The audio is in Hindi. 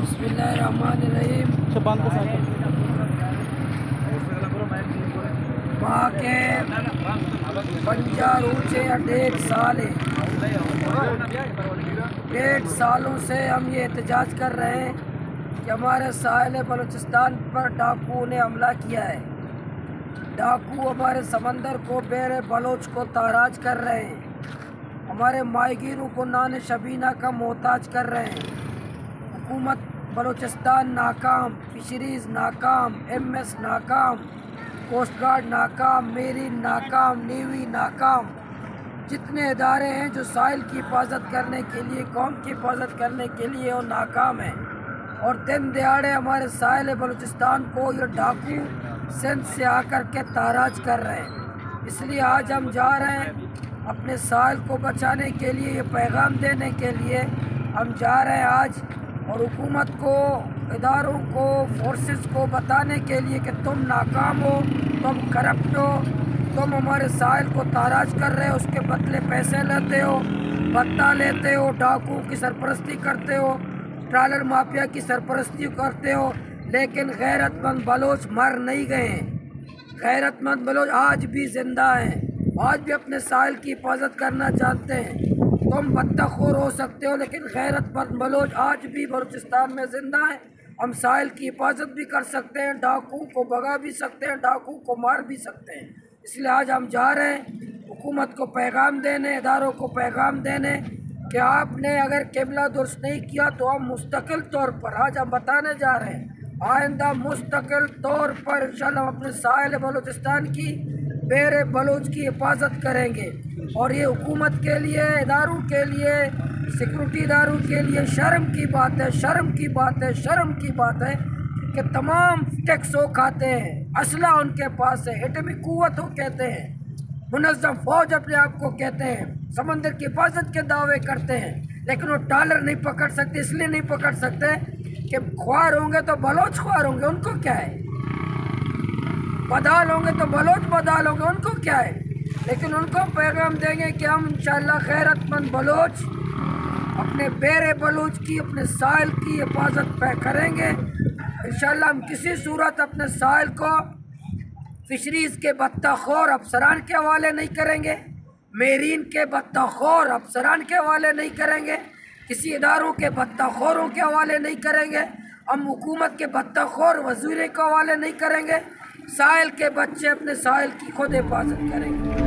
बसमीम अच्छा के या डेढ़ साल। है डेढ़ सालों से हम ये एहतजाज कर रहे हैं कि हमारे साहिल बलूचिस्तान पर डाकुओं ने हमला किया है। डाकू हमारे समंदर को बेर बलोच को ताराज कर रहे हैं। हमारे माहगीरों को नान शबीना का मोहताज कर रहे हैं। हुकूमत बलूचिस्तान नाकाम, फिशरीज़ नाकाम एमएस नाकाम, कोस्ट गार्ड नाकाम, मेरी नाकाम, नेवी नाकाम। जितने इदारे हैं जो साहिल की हिफाजत करने के लिए, कौम की हिफाजत करने के लिए वो नाकाम हैं। और दिन दिहाड़े हमारे साहिल बलूचिस्तान को ये डाकू सिंध से आकर के ताराज कर रहे हैं। इसलिए आज हम जा रहे हैं अपने साहिल को बचाने के लिए, ये पैगाम देने के लिए हम जा रहे हैं आज। और हुकूमत को, इदारों को फोर्सेस को बताने के लिए कि तुम नाकाम हो, तुम करप्ट हो, तुम हमारे साहिल को ताराज कर रहे हो, उसके बदले पैसे लेते हो, भत्ता लेते हो, डाकू की सरपरस्ती करते हो, ट्रालर माफिया की सरपरस्ती करते हो, लेकिन गैरतमंद बलोच मर नहीं गए हैं। गैरतमंद बलोच आज भी ज़िंदा हैं। आज भी अपने साहिल की हिफाजत करना चाहते हैं। तुम बदतखोर हो सकते हो, लेकिन गैरतमंद बलोच आज भी बलूचिस्तान में ज़िंदा हैं। हम साहिल की हिफाजत भी कर सकते हैं, डाकू को भगा भी सकते हैं, डाकू को मार भी सकते हैं। इसलिए आज हम जा रहे हैं, हुकूमत को पैगाम देने, इदारों को पैगाम देने। कि आपने अगर केबला दुरुस्त नहीं किया तो हम मुस्तकिल तौर पर, आज हम बताने जा रहे हैं, आइंदा मुस्तकिल तौर पर, इंशाल्लाह अपने साहिल बलूचिस्तान की बेर बलूच की हिफाजत करेंगे। और ये हुकूमत के लिए, इदारों के लिए, सिक्योरिटी इदारों के लिए शर्म की बात है, शर्म की बात है, शर्म की बात है कि तमाम टैक्स खाते हैं, असला उनके पास है एटमी कुत हो कहते हैं मुनज़म फौज अपने आप को कहते हैं, समंदर की हिफाजत के दावे करते हैं, लेकिन वो डॉलर नहीं पकड़ सकते, इसलिए नहीं पकड़ सकते कि ख्वार होंगे तो बलोच ख्वार होंगे, उनको क्या है? बदाल होंगे तो बलोच बदाल होंगे उनको क्या है? लेकिन उनको पैगाम देंगे कि हम इंशाल्लाह खैरतमंद बलोच, अपने बेरे बलोच की, अपने साहिल की हिफाजत पे करेंगे। इंशाल्लाह हम किसी सूरत अपने साहिल को फिशरीज़ के बत्ताखोर अफसरान के हवाले नहीं करेंगे, मेरीन के बत्ताखोर अफसरान के हवाले नहीं करेंगे, किसी इदारों के बत्ताखोरों के हवाले नहीं करेंगे, हम हुकूमत के बत्ताखोर वजूरे के हवाले नहीं करेंगे। साहिल के बच्चे अपने साहिल की खुद हिफाजत करेंगे।